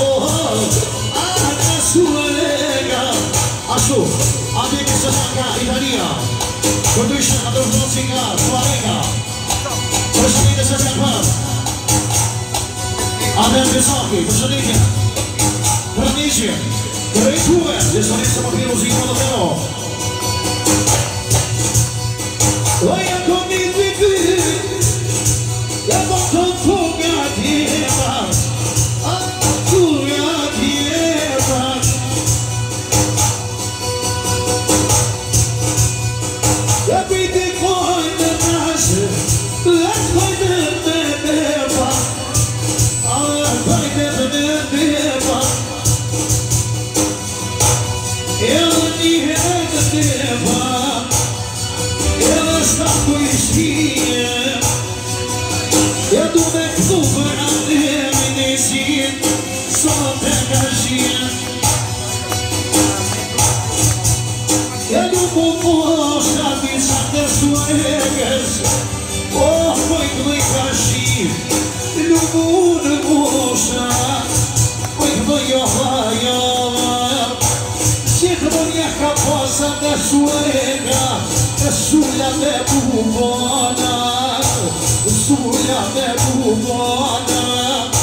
oh, Ashu, Abhi Kisana Ka Itania, Condition Adolfo Singa, Suarega. Kësa që përë Adel Besaki, përshëndetje Përëndishje Përëj kuve Jesë në njësë më përë muzikë më të të të të të të Dumek zubër atë e minezin Sot e ka shien E nuk mu poshtë ati sa Oh, pojtë me ka shien Nuk mu në poshtë Pojtë me jo hajo Shikë më një ka posa të suega Të bubona bubona buona po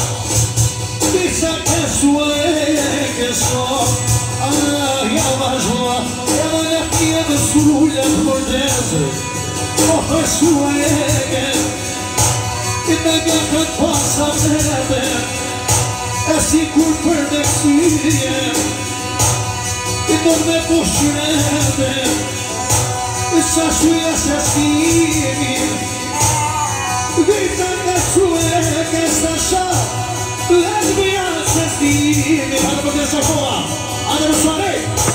Ti sa che suele so Alla ria E alla ria pia surulla Cordese Oh, e suele che E me mia che per dexie E non me posciete E sa suia sa simi